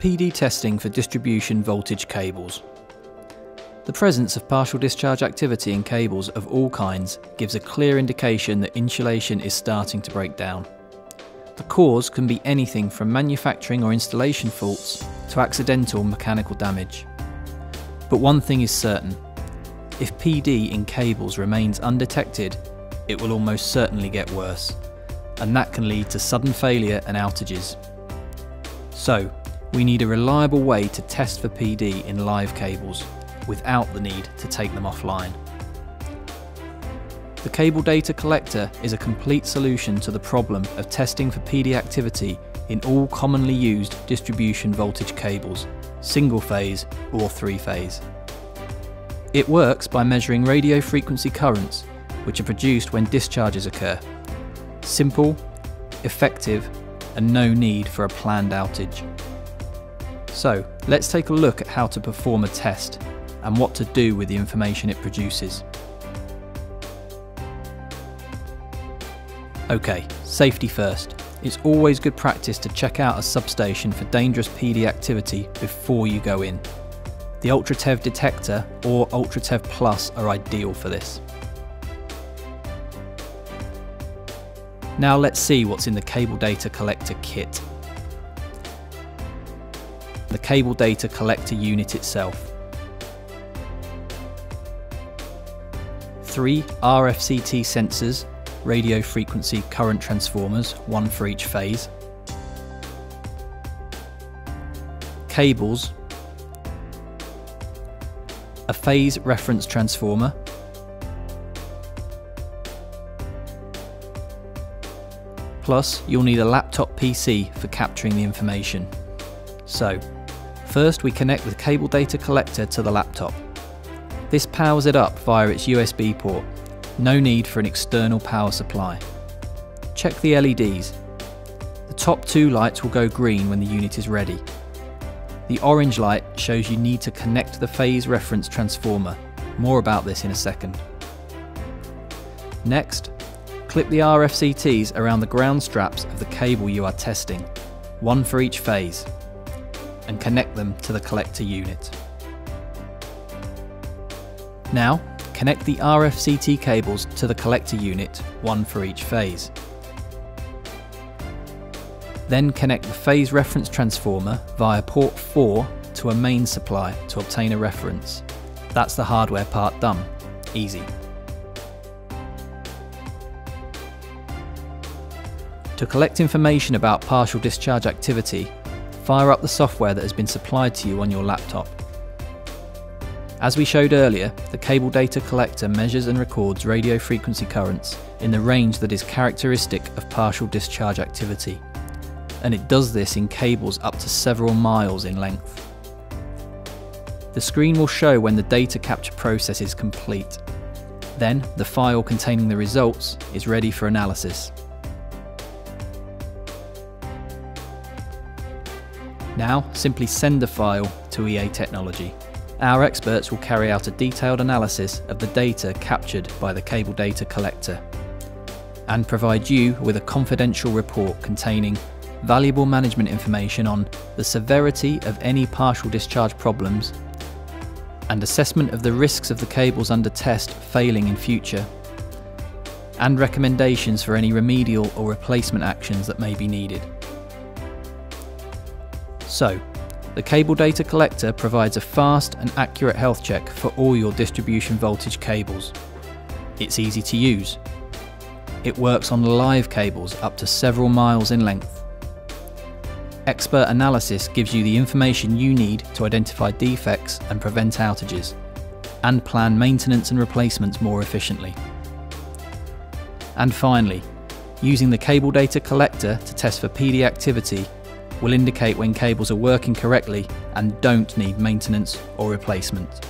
PD testing for distribution voltage cables. The presence of partial discharge activity in cables of all kinds gives a clear indication that insulation is starting to break down. The cause can be anything from manufacturing or installation faults to accidental mechanical damage. But one thing is certain, if PD in cables remains undetected, it will almost certainly get worse, and that can lead to sudden failure and outages. So, we need a reliable way to test for PD in live cables without the need to take them offline. The cable data collector is a complete solution to the problem of testing for PD activity in all commonly used distribution voltage cables, single phase or three phase. It works by measuring radio frequency currents, which are produced when discharges occur. Simple, effective, and no need for a planned outage. So, let's take a look at how to perform a test and what to do with the information it produces. Okay, safety first. It's always good practice to check out a substation for dangerous PD activity before you go in. The UltraTev detector or UltraTev Plus are ideal for this. Now let's see what's in the cable data collector kit. The cable data collector unit itself. Three RFCT sensors, radio frequency current transformers, one for each phase. Cables a phase reference transformer, plus you'll need a laptop PC for capturing the information. So, first we connect the cable data collector to the laptop. This powers it up via its USB port, no need for an external power supply. Check the LEDs. The top two lights will go green when the unit is ready. The orange light shows you need to connect the phase reference transformer. More about this in a second. Next, clip the RFCTs around the ground straps of the cable you are testing, one for each phase, and connect them to the collector unit. Now, connect the RFCT cables to the collector unit, one for each phase. Then connect the phase reference transformer via port 4 to a main supply to obtain a reference. That's the hardware part done. Easy. To collect information about partial discharge activity, fire up the software that has been supplied to you on your laptop. As we showed earlier, the cable data collector measures and records radio frequency currents in the range that is characteristic of partial discharge activity and it does this in cables up to several miles in length. The screen will show when the data capture process is complete. Then, the file containing the results is ready for analysis. Now, simply send the file to EA Technology. Our experts will carry out a detailed analysis of the data captured by the cable data collector and provide you with a confidential report containing valuable management information on the severity of any partial discharge problems, and assessment of the risks of the cables under test failing in future, and recommendations for any remedial or replacement actions that may be needed. So, the cable data collector provides a fast and accurate health check for all your distribution voltage cables. It's easy to use. It works on live cables up to several miles in length Expert analysis gives you the information you need to identify defects and prevent outages, and plan maintenance and replacements more efficiently. And finally, using the cable data collector to test for PD activity will indicate when cables are working correctly and don't need maintenance or replacement.